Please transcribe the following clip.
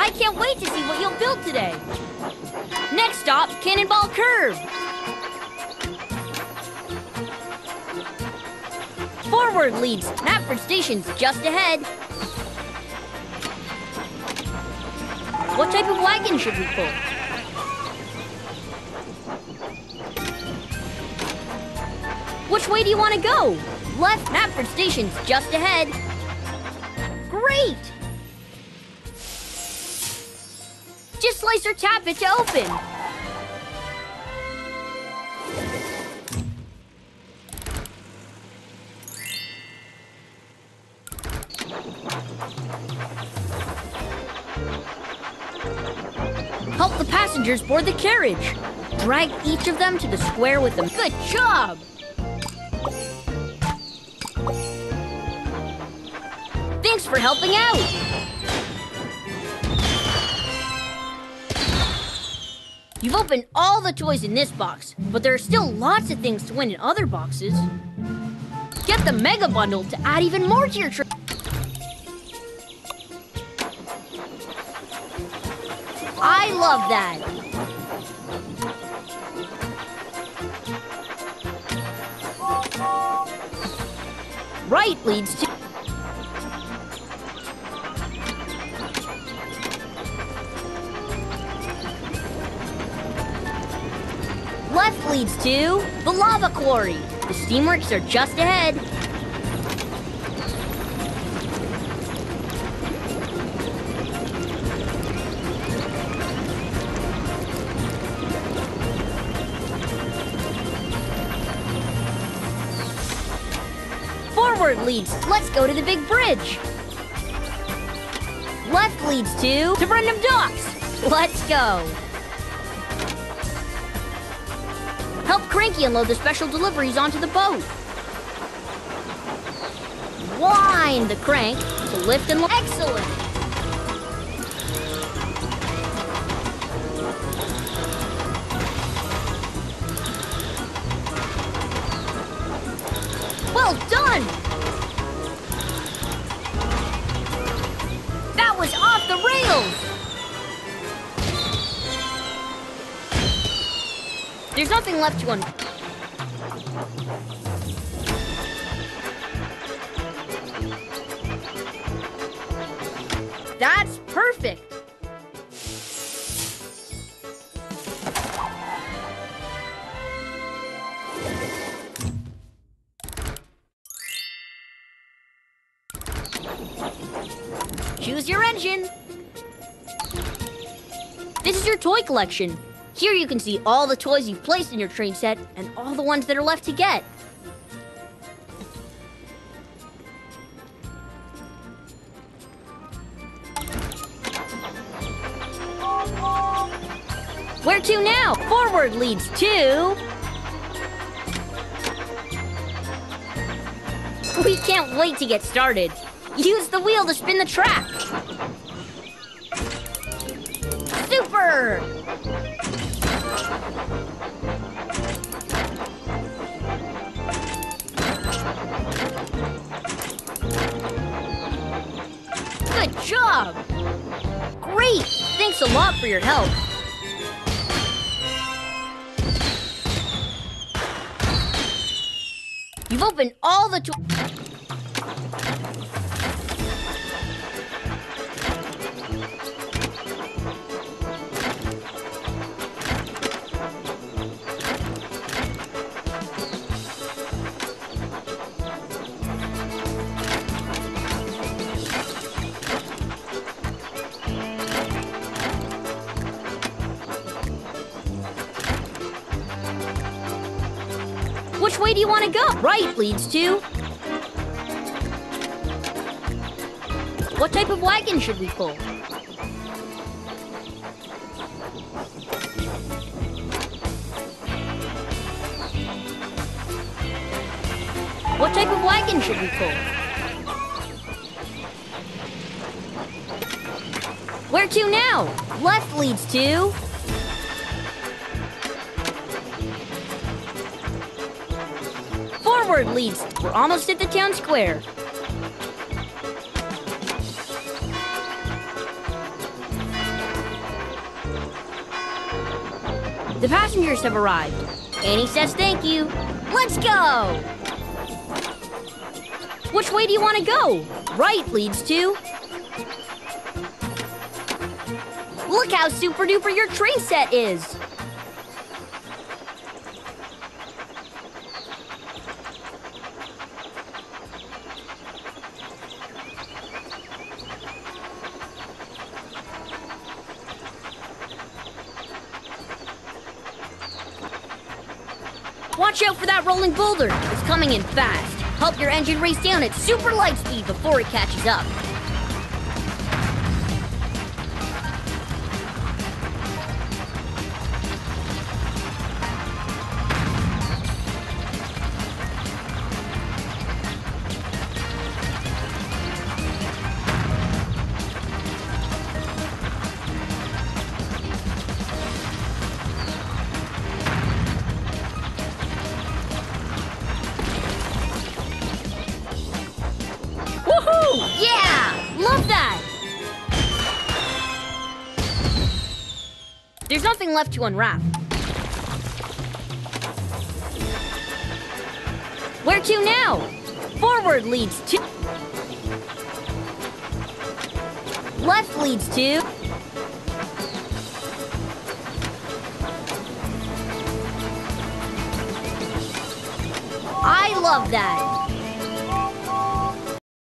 I can't wait to see what you'll build today. Next stop, Cannonball Curve. Forward leads Knapford Station's just ahead. What type of wagon should we pull? Which way do you want to go? Left Knapford Station's just ahead. Great! Just slice or tap it to open. Help the passengers board the carriage. Drag each of them to the square with them. Good job! Thanks for helping out! You've opened all the toys in this box, but there are still lots of things to win in other boxes. Get the Mega Bundle to add even more to your trip. I love that! Right leads to... Left leads to the lava quarry. The steamworks are just ahead. Forward leads. Let's go to the big bridge. Left leads to to Brendam Docks. Let's go. Help Cranky unload the special deliveries onto the boat. Wind the crank to lift and... Excellent! Well done! That was off the rails! There's nothing left to un... That's perfect! Choose your engine! This is your toy collection. Here you can see all the toys you've placed in your train set and all the ones that are left to get. Where to now? Forward leads to... We can't wait to get started. Use the wheel to spin the track. Super! Great! Thanks a lot for your help. You've opened all the way do you want to go? Right leads to... What type of wagon should we pull? What type of wagon should we pull? Where to now? Left leads to... Forward, leads. We're almost at the town square. The passengers have arrived. Annie says thank you. Let's go! Which way do you want to go? Right leads to... Look how super-duper your train set is! Watch out for that rolling boulder. It's coming in fast. Help your engine race down at super light speed before it catches up. There's nothing left to unwrap. Where to now? Forward leads to... Left leads to... I love that.